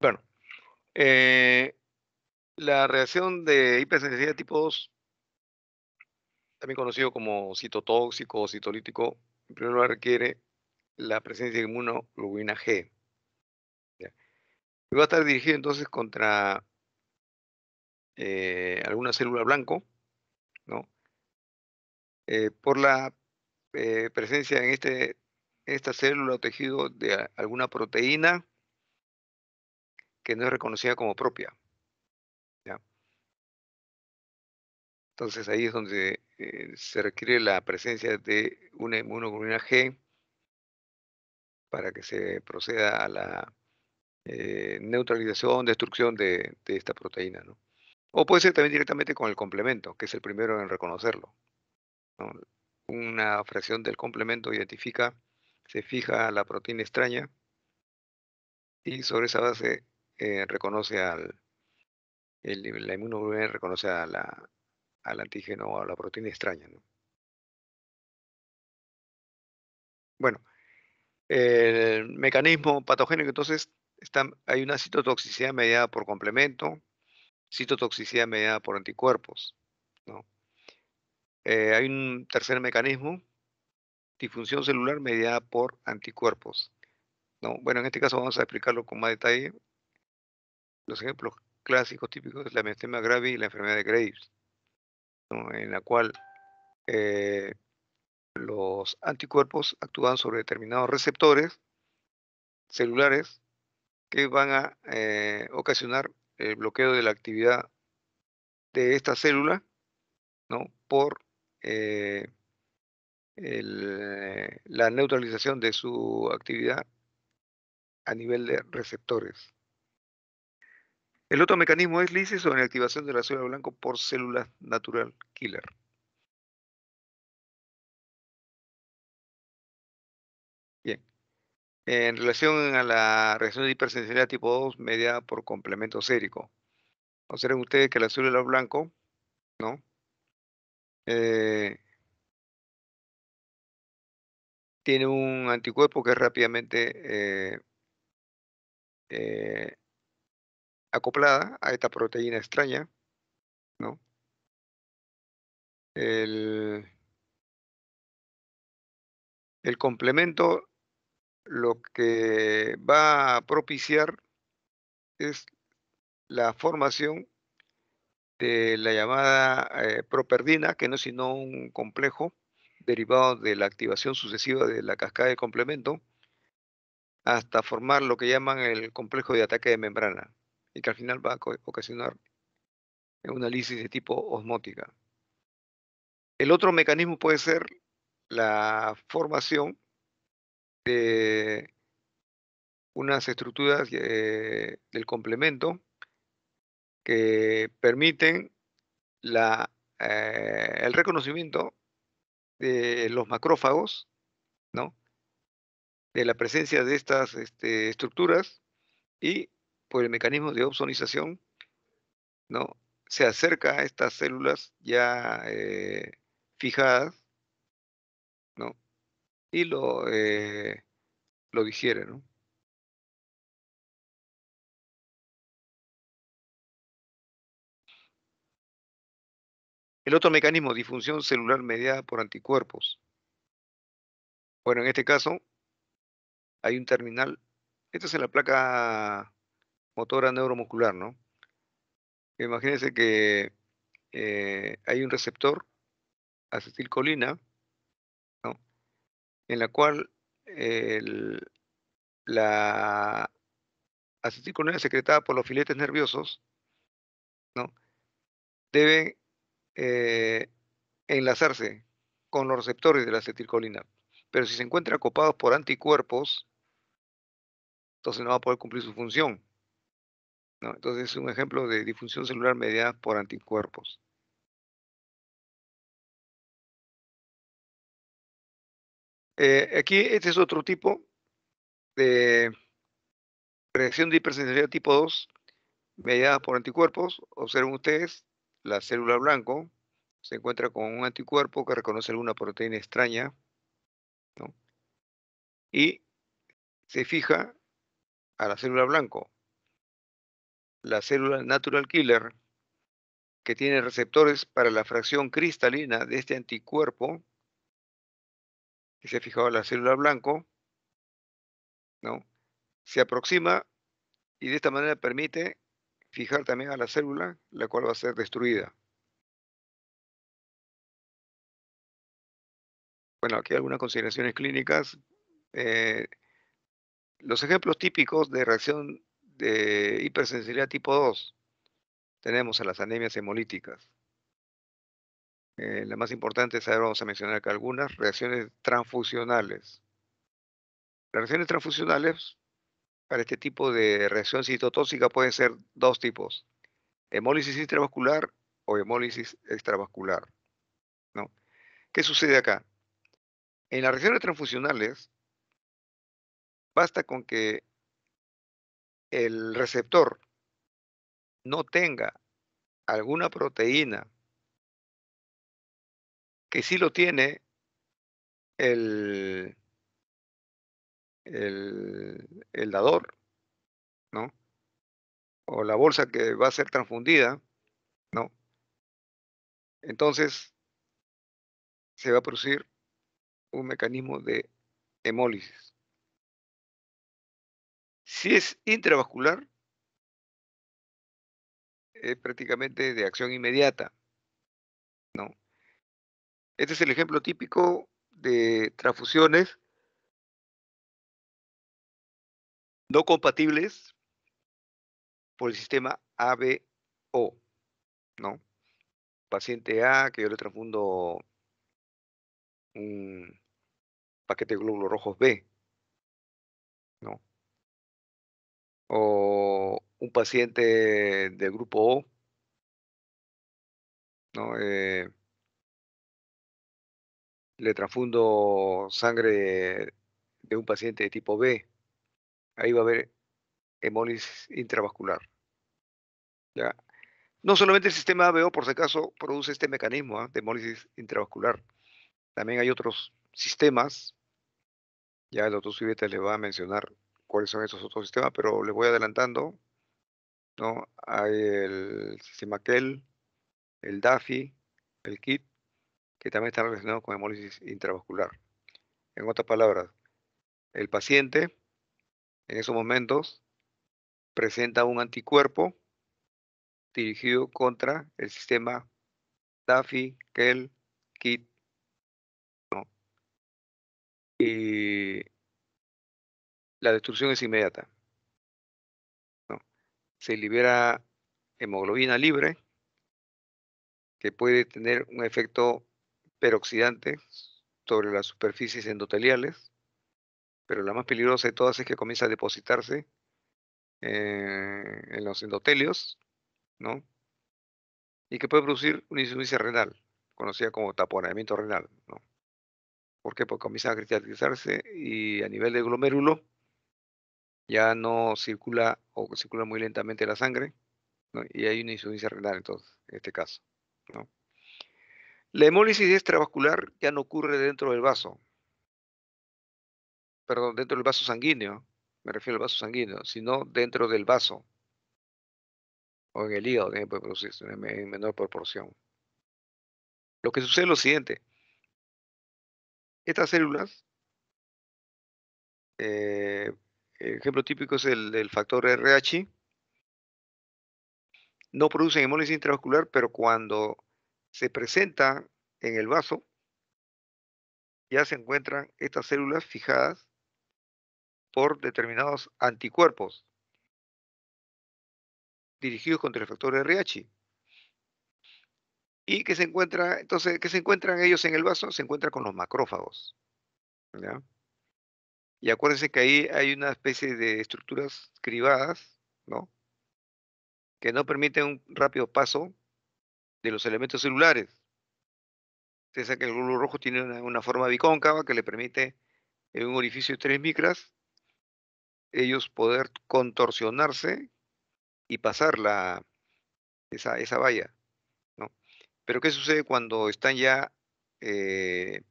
Bueno, eh, la reacción de hipersensibilidad tipo 2, también conocido como citotóxico o citolítico, en primer lugar requiere la presencia de inmunoglobulina G. Va a estar dirigido entonces contra eh, alguna célula blanco, ¿no? Eh, por la eh, presencia en, este, esta célula o tejido de alguna proteína que no es reconocida como propia. Entonces ahí es donde se requiere la presencia de una inmunoglobulina G para que se proceda a la neutralización, destrucción de, esta proteína. ¿no? O puede ser también directamente con el complemento, que es el primero en reconocerlo. Una fracción del complemento identifica, se fija la proteína extraña y sobre esa base eh, reconoce al, la inmunoglobulina reconoce a la, al antígeno o a la proteína extraña. Bueno, el mecanismo patogénico entonces está, hay una citotoxicidad mediada por complemento, citotoxicidad mediada por anticuerpos. ¿no? Eh, hay un tercer mecanismo, disfunción celular mediada por anticuerpos. ¿no? Bueno, en este caso vamos a explicarlo con más detalle. Los ejemplos clásicos típicos de la miastenia grave y la enfermedad de Graves, en la cual eh, los anticuerpos actúan sobre determinados receptores celulares que van a eh, ocasionar el bloqueo de la actividad de esta célula, ¿no? Por eh, la neutralización de su actividad a nivel de receptores. El otro mecanismo es lisis o inactivación de la célula blanco por células natural killer. Bien. En relación a la reacción de hipersensibilidad tipo 2 mediada por complemento sérico. Observen ustedes que la célula blanco, ¿no? Eh, tiene un anticuerpo que es rápidamente eh, eh, acoplada a esta proteína extraña, ¿no? El, complemento lo que va a propiciar es la formación de la llamada eh, properdina, que no es sino un complejo derivado de la activación sucesiva de la cascada de complemento, hasta formar lo que llaman el complejo de ataque de membrana, y que al final va a ocasionar una lisis de tipo osmótica. El otro mecanismo puede ser la formación de unas estructuras eh, del complemento que permiten la, eh, el reconocimiento de los macrófagos, ¿no? De la presencia de estas este, estructuras y por el mecanismo de ozonización, ¿no? Se acerca a estas células ya eh, fijadas, ¿no? y lo, eh, lo digiere, ¿no? El otro mecanismo, disfunción celular mediada por anticuerpos. Bueno, en este caso hay un terminal, esta es la placa motora neuromuscular, ¿no? Imagínense que eh, hay un receptor, acetilcolina, en la cual la acetilcolina secretada por los filetes nerviosos ¿no? debe eh, enlazarse con los receptores de la acetilcolina. Pero si se encuentran copados por anticuerpos, entonces no va a poder cumplir su función. Entonces es un ejemplo de disfunción celular mediada por anticuerpos. Eh, aquí este es otro tipo de reacción de hipersensibilidad tipo 2 mediada por anticuerpos. Observen ustedes, la célula blanco se encuentra con un anticuerpo que reconoce alguna proteína extraña y se fija a la célula blanco. La célula natural killer, que tiene receptores para la fracción cristalina de este anticuerpo, que se ha fijado en la célula blanco, ¿no? Se aproxima y de esta manera permite fijar también a la célula, la cual va a ser destruida. Bueno, aquí hay algunas consideraciones clínicas. Eh, los ejemplos típicos de reacción de hipersensibilidad tipo 2 tenemos a las anemias hemolíticas. Eh, la más importante es, ahora vamos a mencionar acá algunas, reacciones transfusionales. Las reacciones transfusionales para este tipo de reacción citotóxica pueden ser dos tipos, hemólisis intravascular o hemólisis extravascular. ¿no? ¿Qué sucede acá? En las reacciones transfusionales, basta con que el receptor no tenga alguna proteína que sí lo tiene el, el, dador, ¿no? O la bolsa que va a ser transfundida, ¿no? Entonces se va a producir un mecanismo de hemólisis. Si es intravascular, es prácticamente de acción inmediata, ¿no? Este es el ejemplo típico de transfusiones no compatibles por el sistema ABO, ¿no? Paciente A, que yo le transfundo un paquete de glóbulos rojos B, ¿no? O un paciente del grupo O, ¿no? Eh, le transfundo sangre de un paciente de tipo B, ahí va a haber hemólisis intravascular. ¿ya? No solamente el sistema ABO, por si acaso, produce este mecanismo ¿ah? de hemólisis intravascular. También hay otros sistemas. Ya el doctor Subete le va a mencionar cuáles son esos otros sistemas, pero le voy adelantando. ¿no? Hay el sistema KEL, el DAFI, el KIT, que también están relacionados con hemólisis intravascular. En otras palabras, el paciente en esos momentos presenta un anticuerpo dirigido contra el sistema DAFI, KEL, KIT. Y la destrucción es inmediata. Se libera hemoglobina libre, que puede tener un efecto peroxidante sobre las superficies endoteliales pero la más peligrosa de todas es que comienza a depositarse eh, en los endotelios, ¿no? Y que puede producir una insuficiencia renal, conocida como taponamiento renal, ¿no? ¿Por qué? Porque comienza a cristalizarse y a nivel de glomérulo ya no circula o circula muy lentamente la sangre, y hay una insuficiencia renal entonces, en este caso, ¿no? La hemólisis extravascular ya no ocurre dentro del vaso, perdón, dentro del vaso sanguíneo, me refiero al vaso sanguíneo, sino dentro del vaso o en el hígado puede en menor proporción. Lo que sucede es lo siguiente. Estas células, eh, el ejemplo típico es el del factor RH, no producen hemólisis intravascular, pero cuando se presenta en el vaso, ya se encuentran estas células fijadas por determinados anticuerpos dirigidos contra el factor RH. Y que se encuentra, entonces, ¿qué se encuentran ellos en el vaso? Se encuentran con los macrófagos. Y acuérdense que ahí hay una especie de estructuras cribadas, ¿no? Que no permiten un rápido paso de los elementos celulares. Ustedes saben que el glóbulo rojo tiene una, una forma bicóncava que le permite en un orificio de 3 micras ellos poder contorsionarse y pasar la, esa, esa valla. ¿no? Pero ¿qué sucede cuando están ya eh,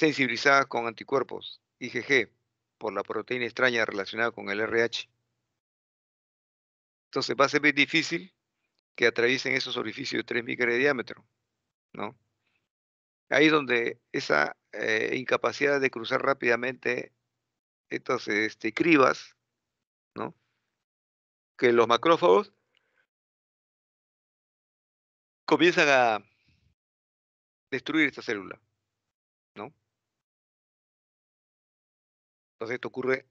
sensibilizadas con anticuerpos, IgG, por la proteína extraña relacionada con el RH? Entonces va a ser muy difícil que atraviesen esos orificios de 3 micras de diámetro, ¿no? Ahí donde esa eh, incapacidad de cruzar rápidamente estos este, cribas, ¿no? Que los macrófagos comienzan a destruir esta célula, Entonces esto ocurre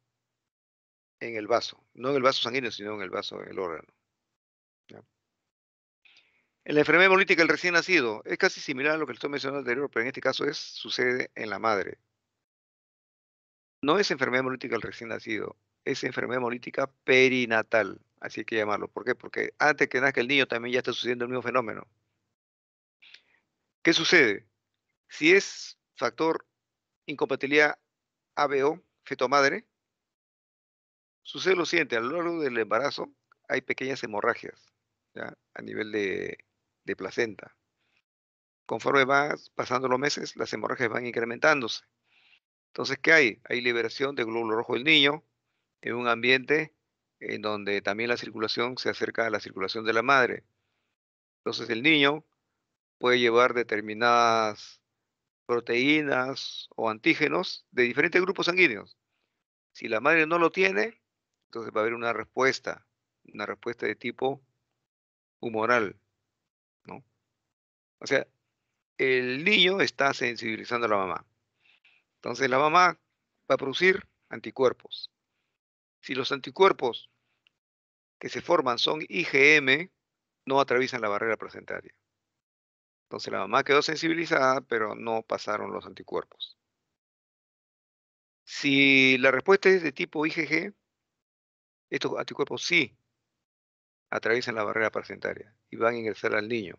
en el vaso, no en el vaso sanguíneo, sino en el vaso, en el órgano. En la enfermedad hemolítica del recién nacido es casi similar a lo que estoy mencionando anterior, pero en este caso es, sucede en la madre. No es enfermedad hemolítica del recién nacido, es enfermedad hemolítica perinatal, así hay que llamarlo. ¿Por qué? Porque antes que nazca el niño también ya está sucediendo el mismo fenómeno. ¿Qué sucede? Si es factor incompatibilidad ABO, feto-madre, sucede lo siguiente, a lo largo del embarazo hay pequeñas hemorragias a nivel de, de placenta. Conforme va pasando los meses, las hemorragias van incrementándose. Entonces, ¿qué hay? Hay liberación de glóbulo rojo del niño en un ambiente en donde también la circulación se acerca a la circulación de la madre. Entonces, el niño puede llevar determinadas proteínas o antígenos de diferentes grupos sanguíneos. Si la madre no lo tiene, entonces va a haber una respuesta, una respuesta de tipo humoral. O sea, el niño está sensibilizando a la mamá. Entonces la mamá va a producir anticuerpos. Si los anticuerpos que se forman son IgM, no atraviesan la barrera placentaria. Entonces la mamá quedó sensibilizada, pero no pasaron los anticuerpos. Si la respuesta es de tipo IgG, estos anticuerpos sí atraviesan la barrera placentaria y van a ingresar al niño.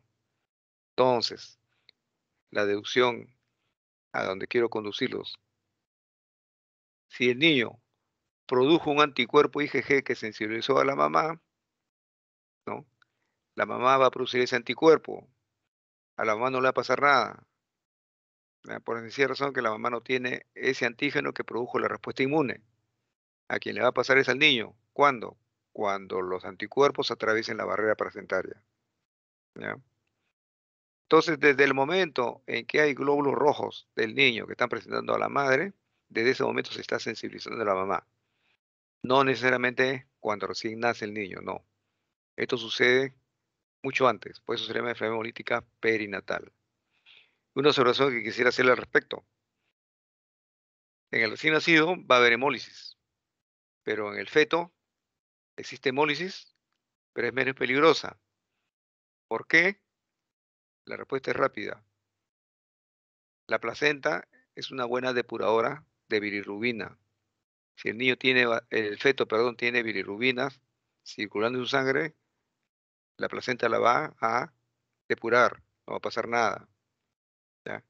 Entonces, la deducción a donde quiero conducirlos. Si el niño produjo un anticuerpo IgG que sensibilizó a la mamá, ¿no? La mamá va a producir ese anticuerpo. A la mamá no le va a pasar nada. Por sencilla razón que la mamá no tiene ese antígeno que produjo la respuesta inmune. A quien le va a pasar es al niño. ¿Cuándo? Cuando los anticuerpos atraviesen la barrera placentaria. ¿Ya? Entonces, desde el momento en que hay glóbulos rojos del niño que están presentando a la madre, desde ese momento se está sensibilizando a la mamá. No necesariamente cuando recién nace el niño, no. Esto sucede mucho antes, por eso se llama enfermedad hemolítica perinatal. Una observación que quisiera hacerle al respecto. En el recién nacido va a haber hemólisis, pero en el feto existe hemólisis, pero es menos peligrosa. ¿Por qué? La respuesta es rápida. La placenta es una buena depuradora de bilirrubina. Si el niño tiene, el feto, perdón, tiene bilirrubinas circulando en su sangre, la placenta la va a depurar, no va a pasar nada. Pero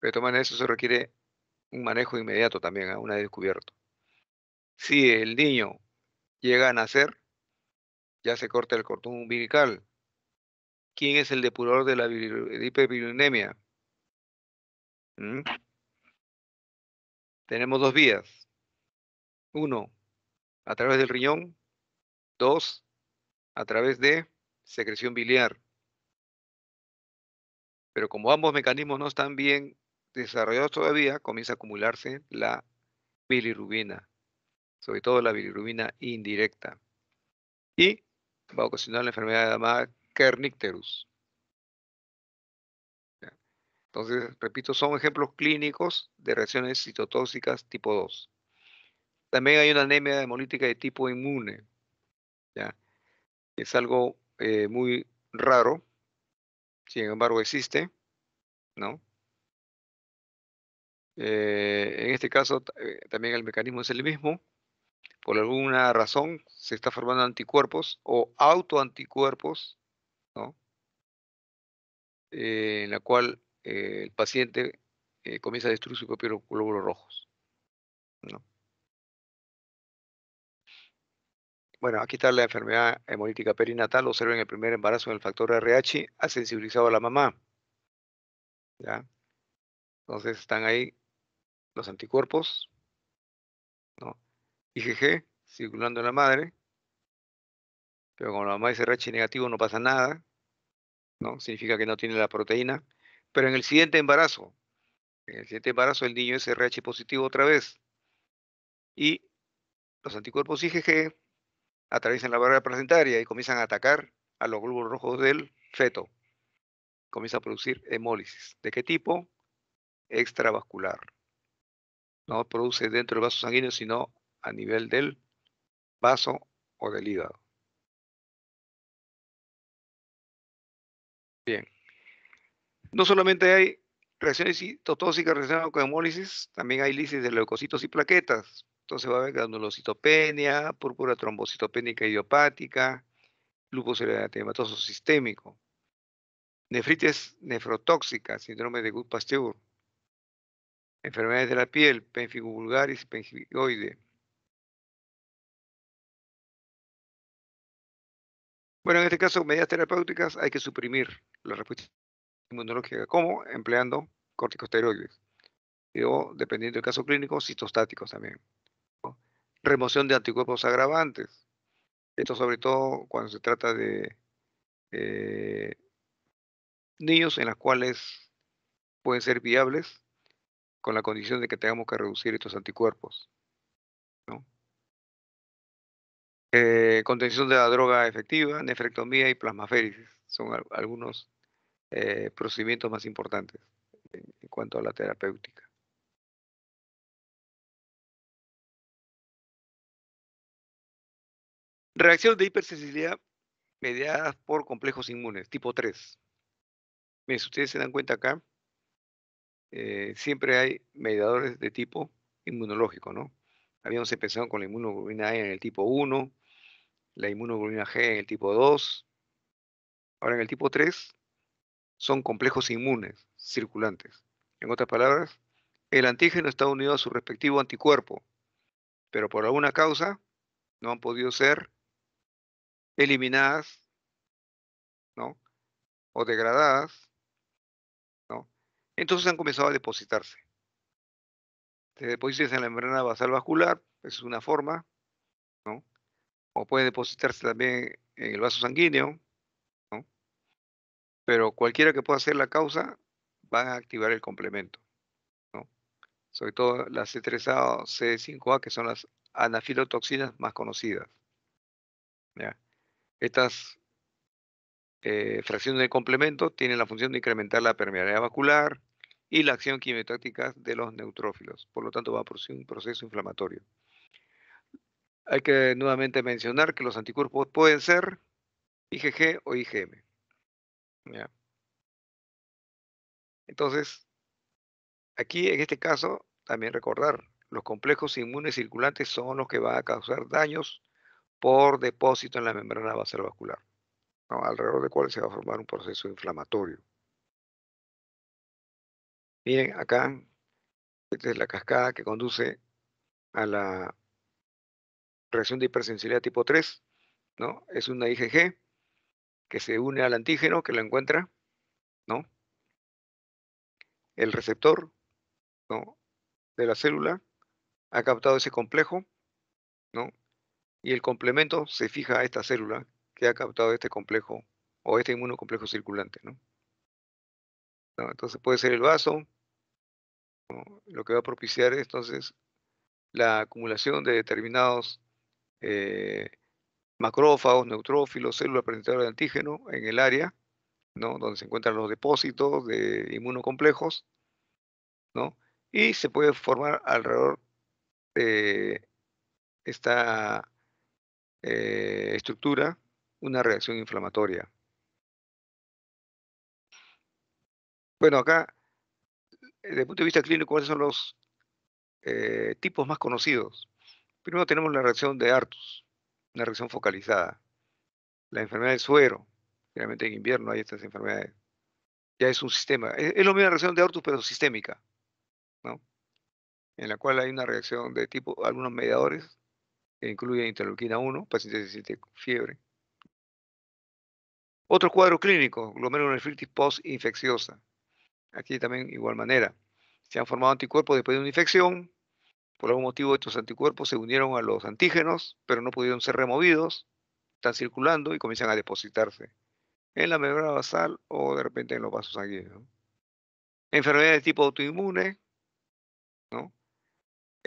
de todas eso se requiere un manejo inmediato también, ¿ah? una vez descubierto. Si el niño llega a nacer, ya se corta el cordón umbilical, ¿Quién es el depurador de la hiperbilirubinemia? ¿Mm? Tenemos dos vías. Uno, a través del riñón. Dos, a través de secreción biliar. Pero como ambos mecanismos no están bien desarrollados todavía, comienza a acumularse la bilirrubina, sobre todo la bilirrubina indirecta. Y va a ocasionar la enfermedad llamada Kernicterus. Entonces, repito, son ejemplos clínicos de reacciones citotóxicas tipo 2. También hay una anemia hemolítica de tipo inmune. Es algo eh, muy raro, sin embargo existe, ¿no? Eh, en este caso eh, también el mecanismo es el mismo. Por alguna razón se está formando anticuerpos o autoanticuerpos eh, en la cual el paciente comienza a destruir sus propios glóbulos rojos. Bueno, aquí está la enfermedad hemolítica perinatal. Observen el primer embarazo en el factor RH ha sensibilizado a la mamá. ¿Ya? Entonces están ahí los anticuerpos, ¿no? IgG circulando en la madre, Pero con la mamá SRH negativo no pasa nada, ¿no? Significa que no tiene la proteína. Pero en el siguiente embarazo, en el siguiente embarazo el niño es RH positivo otra vez. Y los anticuerpos IgG atraviesan la barrera placentaria y comienzan a atacar a los glóbulos rojos del feto. Comienza a producir hemólisis. ¿De qué tipo? Extravascular. No produce dentro del vaso sanguíneo, sino a nivel del vaso o del hígado. Bien. No solamente hay reacciones citotóxicas relacionadas con hemólisis, también hay lisis de leucocitos y plaquetas. Entonces va a haber granulocitopenia, púrpura trombocitopénica idiopática, lupus eritematoso sistémico, nefritis nefrotóxica, síndrome de Good-Pasteur, enfermedades de la piel, pemfigo vulgaris, pemphigoide. Bueno, en este caso, medidas terapéuticas hay que suprimir la respuesta inmunológica. ¿Cómo? Empleando corticosteroides. O, dependiendo del caso clínico, citostáticos también. Remoción de anticuerpos agravantes. Esto sobre todo cuando se trata de eh, niños en las cuales pueden ser viables con la condición de que tengamos que reducir estos anticuerpos. Eh, contención de la droga efectiva, nefrectomía y plasmaféresis son algunos eh, procedimientos más importantes en, cuanto a la terapéutica. Reacción de hipersensibilidad mediadas por complejos inmunes, tipo 3. Bien, si ustedes se dan cuenta acá, eh, siempre hay mediadores de tipo inmunológico, ¿no? Habíamos empezado con la inmunoglobulina E en el tipo 1, la inmunoglobulina G en el tipo 2. Ahora en el tipo 3 son complejos inmunes circulantes. En otras palabras, el antígeno está unido a su respectivo anticuerpo, pero por alguna causa no han podido ser eliminadas, ¿no? O degradadas, ¿no? Entonces han comenzado a depositarse. Se depositan en la membrana basal vascular, es una forma, ¿no? o puede depositarse también en el vaso sanguíneo, ¿no? pero cualquiera que pueda ser la causa va a activar el complemento, ¿no? sobre todo la C3A o C5A, que son las anafilotoxinas más conocidas. Estas eh, fracciones de complemento tienen la función de incrementar la permeabilidad vascular y la acción quimiotáctica de los neutrófilos, por lo tanto va a producir un proceso inflamatorio. Hay que nuevamente mencionar que los anticuerpos pueden ser IgG o IgM. Entonces, aquí en este caso, también recordar, los complejos inmunes circulantes son los que van a causar daños por depósito en la membrana vascular, alrededor del cual se va a formar un proceso inflamatorio. Miren, acá, esta es la cascada que conduce a la reacción de hipersensibilidad tipo 3, ¿no? Es una IgG que se une al antígeno que lo encuentra, ¿no? El receptor, ¿no? De la célula ha captado ese complejo, ¿no? Y el complemento se fija a esta célula que ha captado este complejo o este inmunocomplejo circulante, ¿no? Entonces puede ser el vaso, lo que va a propiciar entonces la acumulación de determinados eh, macrófagos, neutrófilos, células presentadoras de antígeno en el área, ¿no? donde se encuentran los depósitos de inmunocomplejos, ¿no? y se puede formar alrededor de esta eh, estructura una reacción inflamatoria. Bueno, acá, desde el punto de vista clínico, ¿cuáles son los eh, tipos más conocidos? Primero tenemos la reacción de Artus, una reacción focalizada. La enfermedad del suero, generalmente en invierno hay estas enfermedades. Ya es un sistema. Es, mismo la reacción de Artus, pero sistémica, ¿no? En la cual hay una reacción de tipo, algunos mediadores, que incluyen interleuquina 1, paciente se siente fiebre. Otro cuadro clínico, glomerulonefritis post-infecciosa. Aquí también igual manera. Se han formado anticuerpos después de una infección, por algún motivo estos anticuerpos se unieron a los antígenos, pero no pudieron ser removidos, están circulando y comienzan a depositarse en la membrana basal o de repente en los vasos sanguíneos. Enfermedades de tipo autoinmune, ¿no?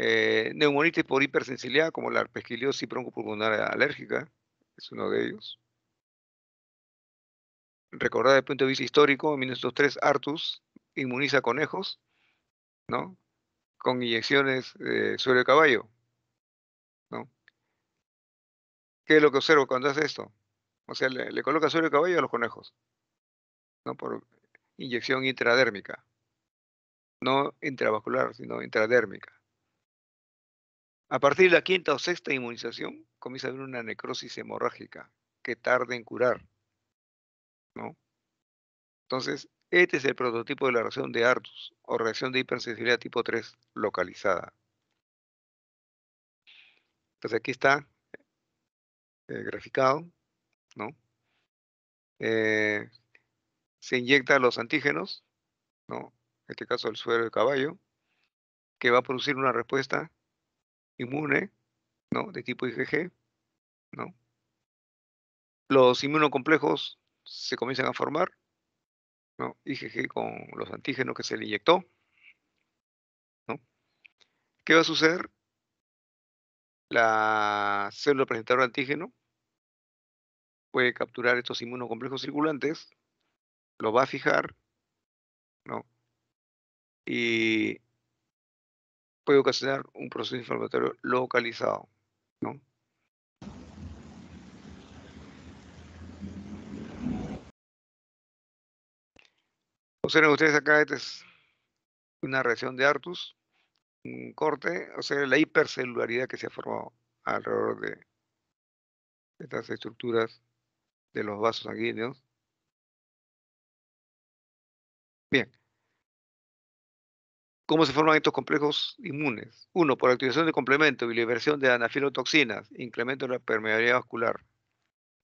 Eh, neumonitis por hipersensibilidad, como la herpesquiliosis broncopulmonar alérgica, es uno de ellos. Recordar desde el punto de vista histórico, en 1903 Artus inmuniza conejos, ¿no? Con inyecciones de suero de caballo, ¿no? ¿Qué es lo que observo cuando hace esto? O sea, le, coloca suero de caballo a los conejos, ¿no? Por inyección intradérmica. No intravascular, sino intradérmica. A partir de la quinta o sexta inmunización, comienza a haber una necrosis hemorrágica que tarda en curar. ¿no? Entonces, este es el prototipo de la reacción de Artus o reacción de hipersensibilidad tipo 3 localizada. Entonces aquí está eh, graficado, ¿no? Eh, se inyecta los antígenos, ¿no? En este caso el suero de caballo, que va a producir una respuesta inmune, ¿no? De tipo IgG, ¿no? Los inmunocomplejos se comienzan a formar, ¿no? IgG con los antígenos que se le inyectó, ¿no? ¿Qué va a suceder? La célula presentadora de antígeno puede capturar estos inmunocomplejos circulantes, lo va a fijar, ¿no? Y puede ocasionar un proceso inflamatorio localizado, ¿no? Observen ustedes acá, esta es una reacción de Artus, un corte, o sea, la hipercelularidad que se ha formado alrededor de estas estructuras de los vasos sanguíneos. Bien, ¿Cómo se forman estos complejos inmunes? Uno, por activación de complemento y liberación de anafilotoxinas, incremento de la permeabilidad vascular,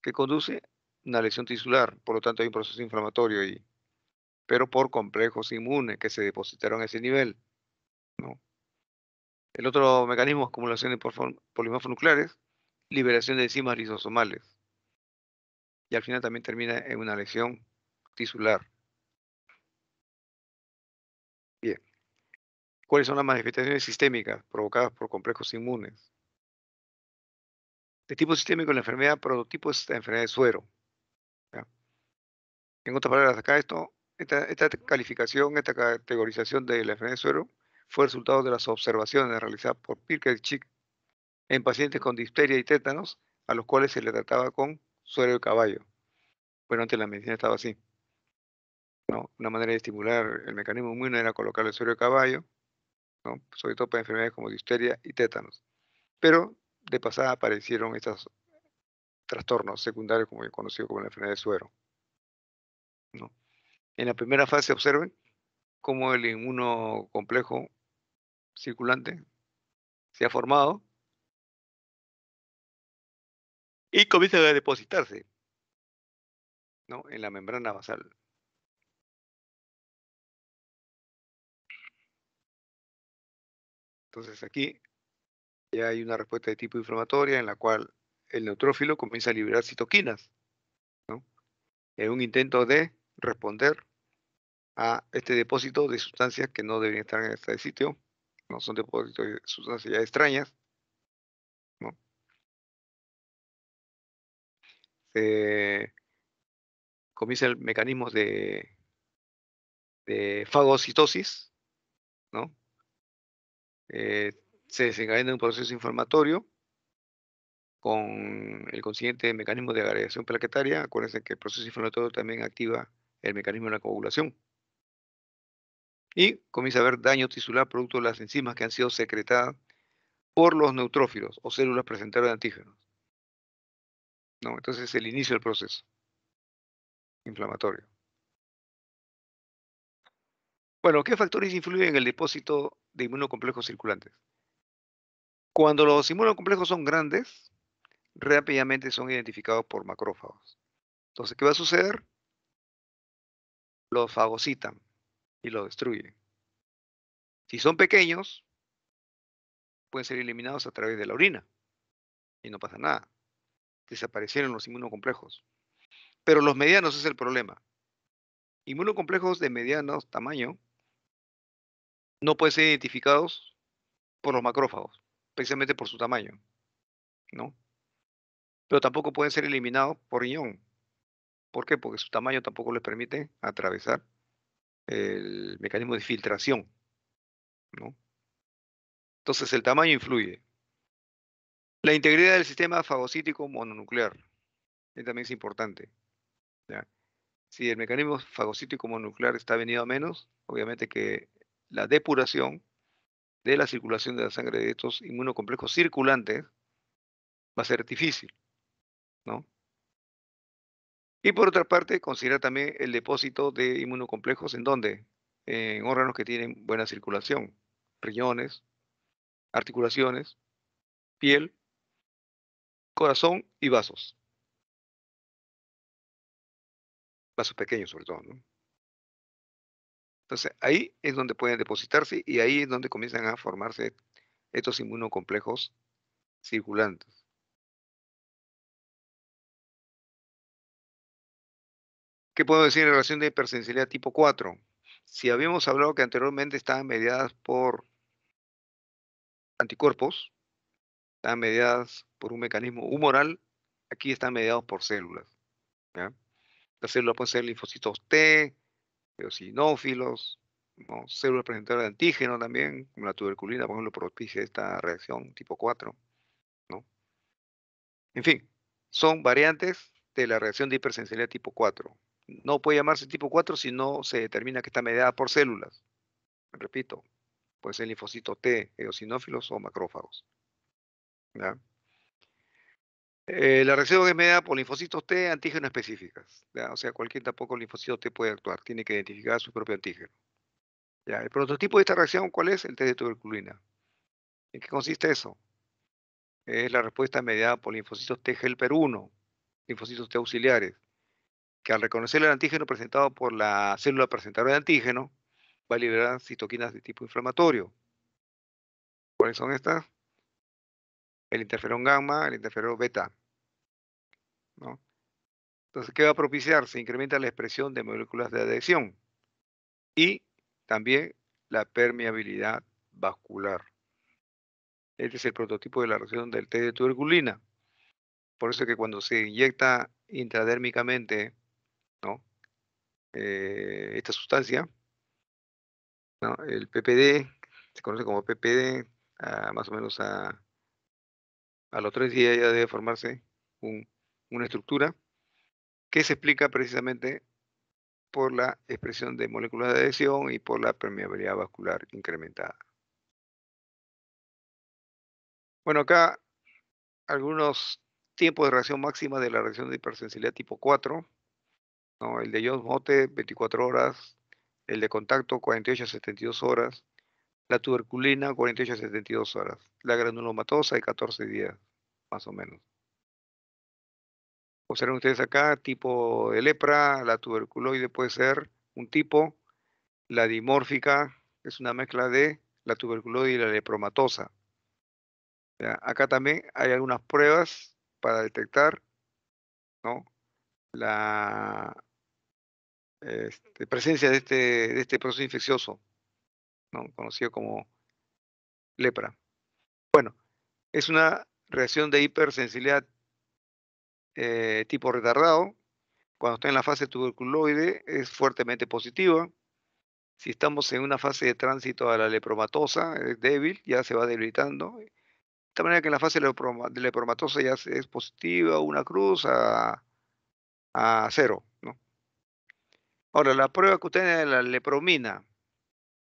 que conduce a una lesión tisular, por lo tanto hay un proceso inflamatorio ahí, pero por complejos inmunes que se depositaron a ese nivel. El otro mecanismo es acumulación de polímorfos nucleares, liberación de enzimas lisosomales, y al final también termina en una lesión tisular. ¿Cuáles son las manifestaciones sistémicas provocadas por complejos inmunes? De tipo sistémico, la enfermedad prototipo es la enfermedad de suero. En otras palabras, acá esto, esta, calificación, esta categorización de la enfermedad de suero fue resultado de las observaciones realizadas por Pirker y Chick en pacientes con difteria y tétanos, a los cuales se le trataba con suero de caballo. Bueno, antes la medicina estaba así. Una manera de estimular el mecanismo inmune era colocarle suero de caballo sobre todo para enfermedades como difteria y tétanos. Pero de pasada aparecieron estos trastornos secundarios, como conocido como la enfermedad de suero. En la primera fase observen cómo el inmunocomplejo circulante se ha formado y comienza a depositarse en la membrana basal. Entonces aquí ya hay una respuesta de tipo inflamatoria en la cual el neutrófilo comienza a liberar citoquinas, ¿no? En un intento de responder a este depósito de sustancias que no deberían estar en este sitio, no son depósitos de sustancias ya extrañas. Se comienza el mecanismo de, fagocitosis. Eh, se desencadena un proceso inflamatorio con el consiguiente mecanismo de agregación plaquetaria. Acuérdense que el proceso inflamatorio también activa el mecanismo de la coagulación. Y comienza a haber daño tisular producto de las enzimas que han sido secretadas por los neutrófilos o células presentadoras de antígenos. ¿No? Entonces es el inicio del proceso inflamatorio. Bueno, ¿qué factores influyen en el depósito de inmunocomplejos circulantes? Cuando los inmunocomplejos son grandes, rápidamente son identificados por macrófagos. Entonces, ¿qué va a suceder? Los fagocitan y los destruyen. Si son pequeños, pueden ser eliminados a través de la orina y no pasa nada. desaparecieron los inmunocomplejos. Pero los medianos es el problema. Inmunocomplejos de mediano tamaño no pueden ser identificados por los macrófagos, precisamente por su tamaño, ¿no? Pero tampoco pueden ser eliminados por riñón. ¿Por qué? Porque su tamaño tampoco les permite atravesar el mecanismo de filtración, ¿no? Entonces el tamaño influye. La integridad del sistema fagocítico mononuclear también es importante. Si el mecanismo fagocítico mononuclear está venido a menos, obviamente que la depuración de la circulación de la sangre de estos inmunocomplejos circulantes va a ser difícil, ¿no? Y por otra parte, considera también el depósito de inmunocomplejos en donde? En órganos que tienen buena circulación, riñones, articulaciones, piel, corazón y vasos. Vasos pequeños sobre todo, ¿no? Entonces, ahí es donde pueden depositarse y ahí es donde comienzan a formarse estos inmunocomplejos circulantes. ¿Qué puedo decir en relación de hipersensibilidad tipo 4? Si habíamos hablado que anteriormente estaban mediadas por anticuerpos, estaban mediadas por un mecanismo humoral, aquí están mediados por células. Las células pueden ser linfocitos T, eosinófilos, células presentadoras de antígeno también, como la tuberculina, por ejemplo, propicia esta reacción tipo 4. ¿no? En fin, son variantes de la reacción de hipersensibilidad tipo 4. No puede llamarse tipo 4 si no se determina que está mediada por células. Repito, puede ser linfocito T, eosinófilos o macrófagos. Eh, la reacción es mediada por linfocitos T antígeno específicas. O sea, cualquier tampoco linfocito T puede actuar, tiene que identificar su propio antígeno. ¿ya? El prototipo de esta reacción, ¿cuál es? El test de tuberculina. ¿En qué consiste eso? Es la respuesta mediada por linfocitos T helper 1, linfocitos T auxiliares, que al reconocer el antígeno presentado por la célula presentadora de antígeno, va a liberar citoquinas de tipo inflamatorio. ¿Cuáles son estas? El interferón gamma, el interferón beta. ¿no? Entonces, ¿qué va a propiciar? Se incrementa la expresión de moléculas de adhesión y también la permeabilidad vascular. Este es el prototipo de la reacción del té de tuberculina. Por eso es que cuando se inyecta intradérmicamente ¿no? Eh, esta sustancia, ¿no? el PPD, se conoce como PPD, más o menos a a los tres días ya debe formarse una estructura que se explica precisamente por la expresión de moléculas de adhesión y por la permeabilidad vascular incrementada. Bueno, acá algunos tiempos de reacción máxima de la reacción de hipersensibilidad tipo 4. El de Jones Motte, 24 horas. El de contacto, 48 a 72 horas la tuberculina 48 a 72 horas, la granulomatosa de 14 días, más o menos. Observen ustedes acá, tipo de lepra, la tuberculoide puede ser un tipo, la dimórfica es una mezcla de la tuberculoide y la lepromatosa. Acá también hay algunas pruebas para detectar la este, presencia este, de este proceso infeccioso conocido como lepra. Bueno, es una reacción de hipersensibilidad eh, tipo retardado. Cuando está en la fase tuberculoide es fuertemente positiva. Si estamos en una fase de tránsito a la lepromatosa, es débil, ya se va debilitando. De esta manera que en la fase de lepromatosa ya es positiva, una cruz a, cero. ¿no? Ahora, la prueba usted de la lepromina,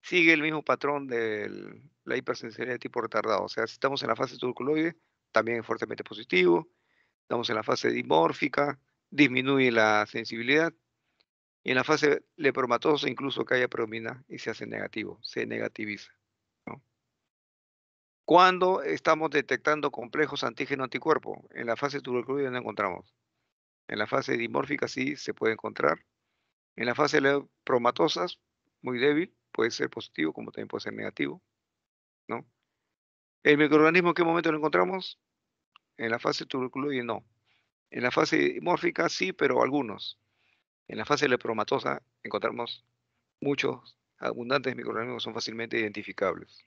sigue el mismo patrón de la hipersensibilidad de tipo retardado. O sea, si estamos en la fase tuberculoide, también es fuertemente positivo. Estamos en la fase dimórfica, disminuye la sensibilidad. Y en la fase lepromatosa incluso que haya predomina y se hace negativo, se negativiza. Cuando estamos detectando complejos antígeno-anticuerpo? En la fase tuberculoide no encontramos. En la fase dimórfica sí se puede encontrar. En la fase lepromatosas, muy débil, puede ser positivo como también puede ser negativo, ¿no? ¿El microorganismo en qué momento lo encontramos? En la fase tuberculoide no. En la fase mórfica sí, pero algunos. En la fase lepromatosa encontramos muchos abundantes microorganismos que son fácilmente identificables.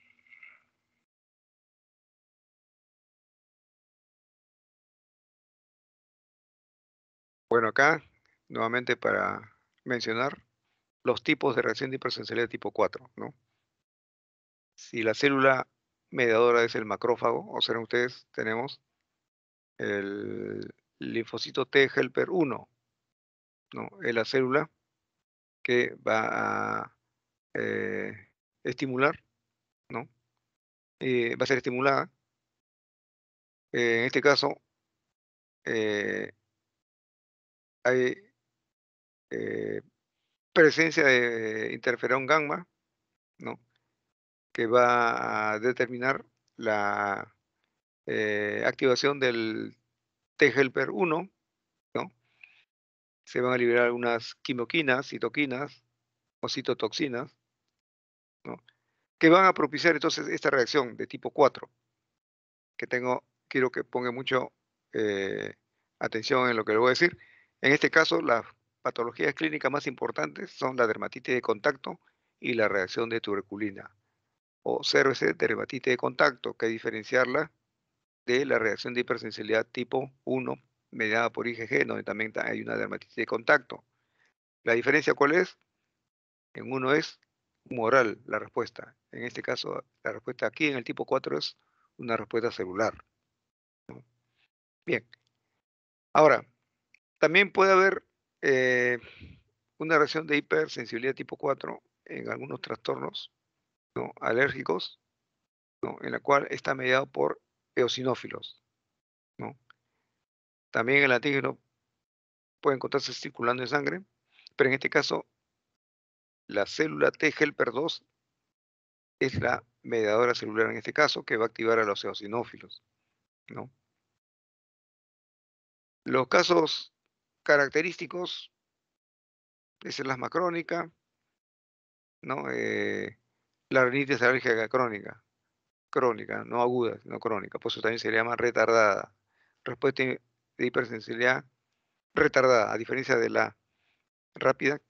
Bueno, acá, nuevamente para mencionar los tipos de reacción de hipersensibilidad tipo 4, ¿no? Si la célula mediadora es el macrófago, observen ustedes, tenemos el linfocito T helper 1, ¿no? Es la célula que va a eh, estimular, ¿no? Eh, va a ser estimulada. Eh, en este caso, hay presencia de interferón gamma, ¿no? que va a determinar la activación del T-helper 1, ¿no? Se van a liberar algunas quimoquinas, citoquinas o citotoxinas, ¿no? Que van a propiciar entonces esta reacción de tipo 4, que tengo, quiero que ponga mucho eh, atención en lo que le voy a decir. En este caso, las patologías clínicas más importantes son la dermatitis de contacto y la reacción de tuberculina o CRC dermatitis de contacto, que diferenciarla de la reacción de hipersensibilidad tipo 1 mediada por IgG, donde también hay una dermatitis de contacto. ¿La diferencia cuál es? En uno es moral la respuesta. En este caso, la respuesta aquí en el tipo 4 es una respuesta celular. Bien. Ahora, también puede haber eh, una reacción de hipersensibilidad tipo 4 en algunos trastornos ¿no? alérgicos, en la cual está mediado por eosinófilos. ¿no? También el antígeno puede encontrarse circulando en sangre, pero en este caso la célula T helper 2 es la mediadora celular en este caso que va a activar a los eosinófilos. ¿no? Los casos característicos es el asma crónica, ¿no? Eh, la rinitis alérgica crónica, crónica, no aguda, sino crónica, por eso también se le llama retardada. Respuesta de hipersensibilidad retardada, a diferencia de la rápida,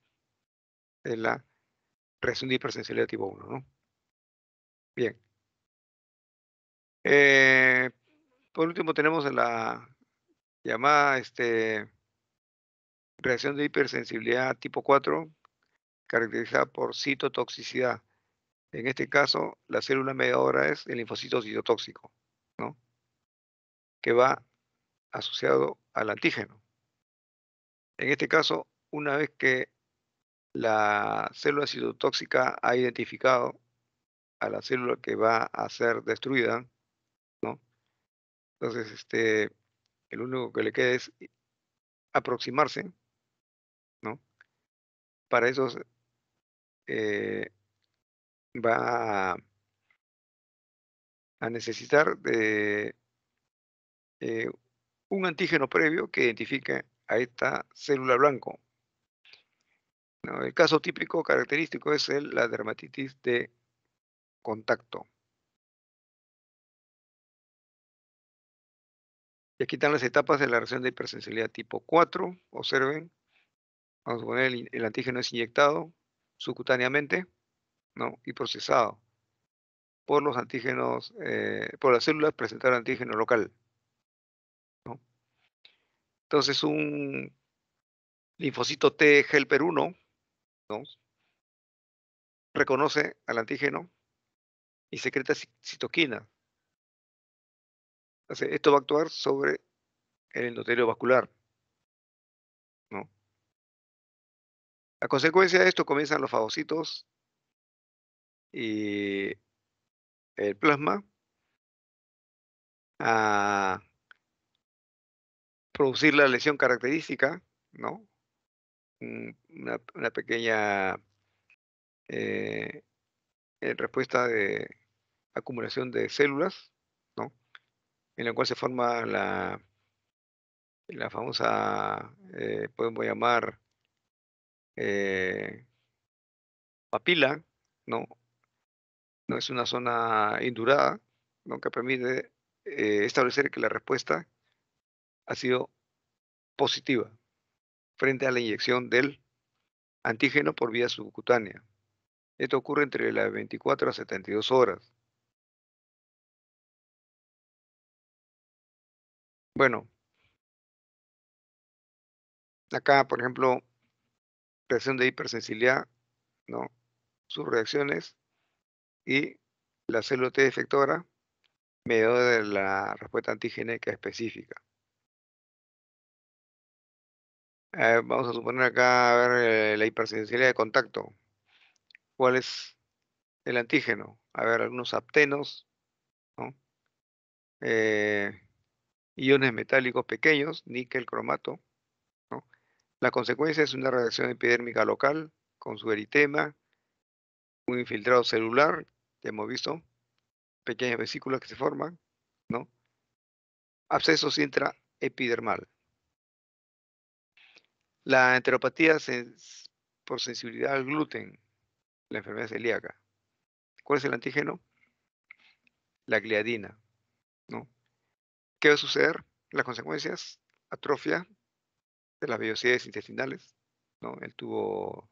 de la reacción de hipersensibilidad tipo 1, ¿no? Bien. Eh, por último tenemos la llamada este, reacción de hipersensibilidad tipo 4, caracterizada por citotoxicidad. En este caso, la célula mediadora es el linfocito citotóxico, ¿no? que va asociado al antígeno. En este caso, una vez que la célula citotóxica ha identificado a la célula que va a ser destruida, ¿no? Entonces, este, el único que le queda es aproximarse. Para eso eh, va a, necesitar de eh, un antígeno previo que identifique a esta célula blanco. El caso típico característico es el, la dermatitis de contacto. Y aquí están las etapas de la reacción de hipersensibilidad tipo 4. Observen. Vamos a poner el, antígeno es inyectado subcutáneamente y procesado por los antígenos, eh, por las células presentar antígeno local. Entonces un linfocito T helper 1 reconoce al antígeno y secreta citoquina. esto va a actuar sobre el endotelio vascular. A consecuencia de esto comienzan los fagocitos y el plasma a producir la lesión característica, ¿no? Una, pequeña eh, respuesta de acumulación de células, ¿no? En la cual se forma la, la famosa, eh, podemos llamar eh, papila, ¿no? No es una zona indurada, ¿no? Que permite establecer que la respuesta ha sido positiva frente a la inyección del antígeno por vía subcutánea. Esto ocurre entre las 24 a 72 horas. Bueno, acá, por ejemplo, reacción de hipersensibilidad, ¿no? Sus reacciones y la célula T efectora mediador de la respuesta antigénica específica. Eh, vamos a suponer acá, a ver, eh, la hipersensibilidad de contacto. ¿Cuál es el antígeno? A ver, algunos aptenos, ¿no? Eh, iones metálicos pequeños, níquel, cromato. La consecuencia es una reacción epidérmica local con su eritema, un infiltrado celular, ya hemos visto, pequeñas vesículas que se forman, ¿no? Abscesos intraepidermal. La enteropatía por sensibilidad al gluten, la enfermedad celíaca. ¿Cuál es el antígeno? La gliadina, ¿no? ¿Qué va a suceder? Las consecuencias, atrofia de las vellosidades intestinales, ¿no? El tubo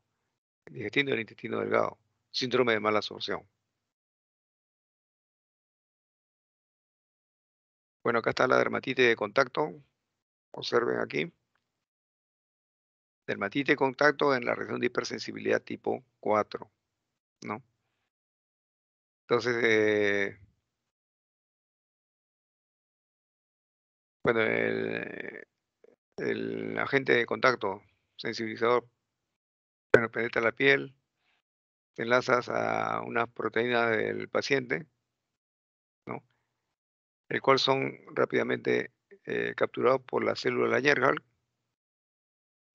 digestivo del intestino delgado, síndrome de mala absorción. Bueno, acá está la dermatitis de contacto. Observen aquí. Dermatitis de contacto en la región de hipersensibilidad tipo 4, ¿no? Entonces, eh, bueno, el, el, agente de contacto sensibilizador penetra la piel, te enlazas a una proteína del paciente, ¿no? el cual son rápidamente eh, capturados por la célula Langerhans.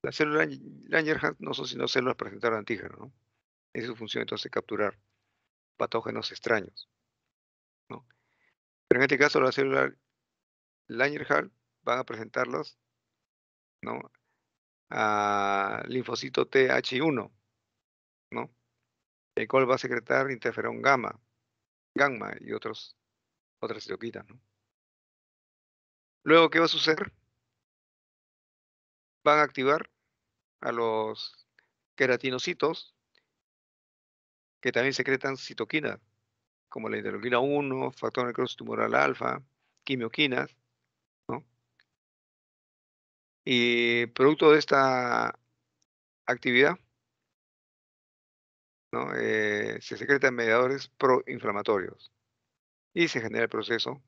La célula Langerhans no son sino células presentadoras de antígeno, ¿no? Es su función entonces capturar patógenos extraños. ¿no? Pero en este caso la célula Langerhans van a presentarlos ¿no? a linfocito TH1, ¿no? el cual va a secretar interferón gamma, gamma y otros otras citoquinas. Luego, ¿qué va a suceder? Van a activar a los queratinocitos que también secretan citoquinas, como la interleuquina 1, factor necrosis tumoral alfa, quimioquinas. Y producto de esta actividad, ¿no? Eh, se secretan mediadores proinflamatorios y se genera el proceso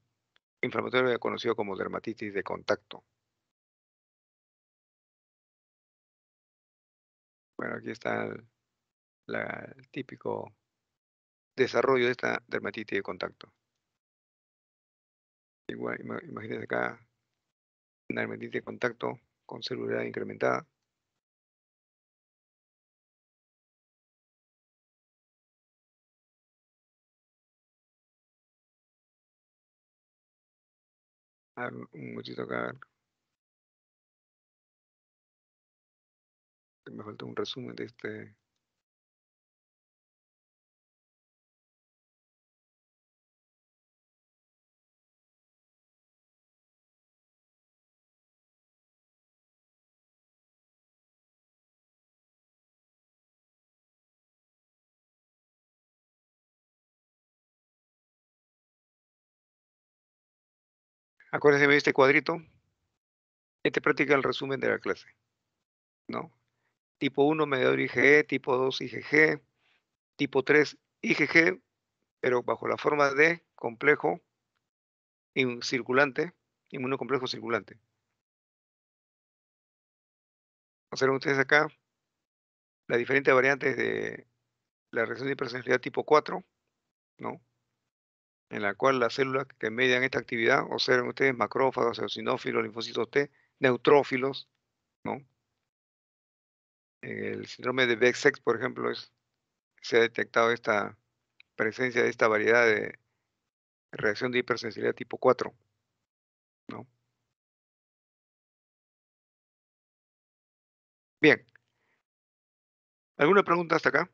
inflamatorio conocido como dermatitis de contacto. Bueno, aquí está el, típico desarrollo de esta dermatitis de contacto. Igual, imagínense acá dermatitis de contacto con celularidad incrementada. un momentito acá. Me falta un resumen de este. Acuérdense de este cuadrito. Este práctica el resumen de la clase. ¿No? Tipo 1, mediador IgE, tipo 2, IgG, tipo 3, IgG, pero bajo la forma de complejo circulante, inmunocomplejo circulante. Observen ustedes acá las diferentes variantes de la reacción de hipersensibilidad tipo 4, ¿no? En la cual las células que median esta actividad, observen ustedes macrófagos, eosinófilos, linfocitos T, neutrófilos, ¿no? el síndrome de Beck-Sex, por ejemplo, es, se ha detectado esta presencia de esta variedad de reacción de hipersensibilidad tipo 4, ¿no? Bien. ¿Alguna pregunta hasta acá?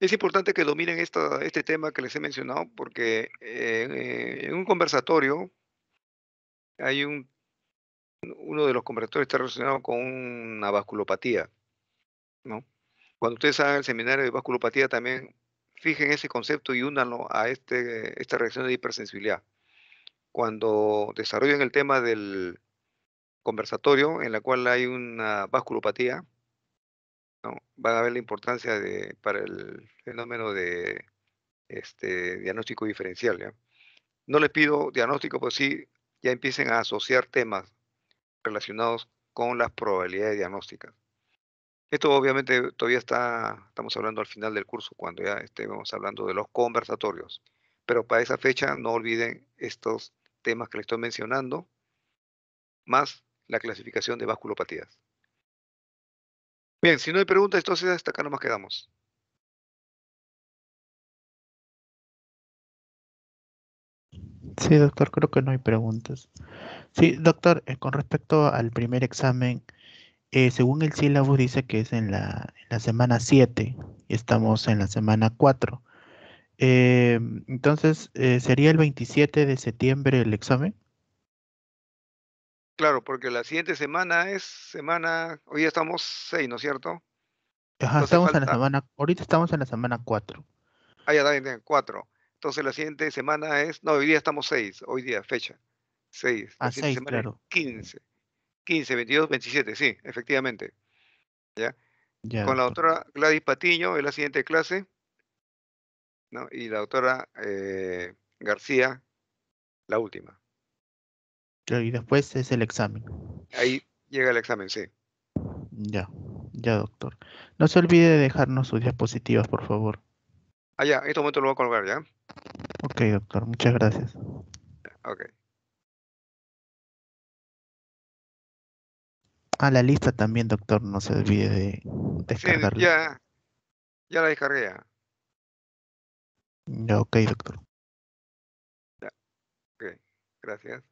Es importante que dominen esta, este tema que les he mencionado porque eh, en un conversatorio hay un, uno de los conversatorios está relacionado con una vasculopatía, ¿no? Cuando ustedes hagan el seminario de vasculopatía también fijen ese concepto y únanlo a este, esta reacción de hipersensibilidad. Cuando desarrollen el tema del conversatorio en la cual hay una vasculopatía, van a ver la importancia de, para el fenómeno de este, diagnóstico diferencial. No les pido diagnóstico, pues sí, ya empiecen a asociar temas relacionados con las probabilidades diagnósticas. Esto obviamente todavía está, estamos hablando al final del curso, cuando ya estemos hablando de los conversatorios. Pero para esa fecha no olviden estos temas que les estoy mencionando, más la clasificación de vasculopatías. Bien, si no hay preguntas, entonces hasta acá nomás quedamos. Sí, doctor, creo que no hay preguntas. Sí, doctor, eh, con respecto al primer examen, eh, según el sílabo dice que es en la, semana 7 y estamos en la semana 4. Eh, entonces, ¿sería el 27 de septiembre el examen? Claro, porque la siguiente semana es semana, hoy estamos 6, ¿no es cierto? Ajá, estamos en la semana, ahorita estamos en la semana 4. Ah, ya, está 4. Entonces la siguiente semana es, no, hoy día estamos 6, hoy día, fecha. 6. Ah, 6, claro. 15. 15, 22, 27, sí, efectivamente. ¿Ya? Con la doctora Gladys Patiño en la siguiente clase, ¿no? Y la doctora eh, García, la última. Y después es el examen. Ahí llega el examen, sí. Ya, ya, doctor. No se olvide de dejarnos sus diapositivas, por favor. Ah, ya, en este momento lo voy a colgar, ¿ya? Ok, doctor, muchas gracias. Ok. Ah, la lista también, doctor, no se olvide de descargarla. Sí, ya, ya la descargué ya. Ya, ok, doctor. Ya, ok, gracias.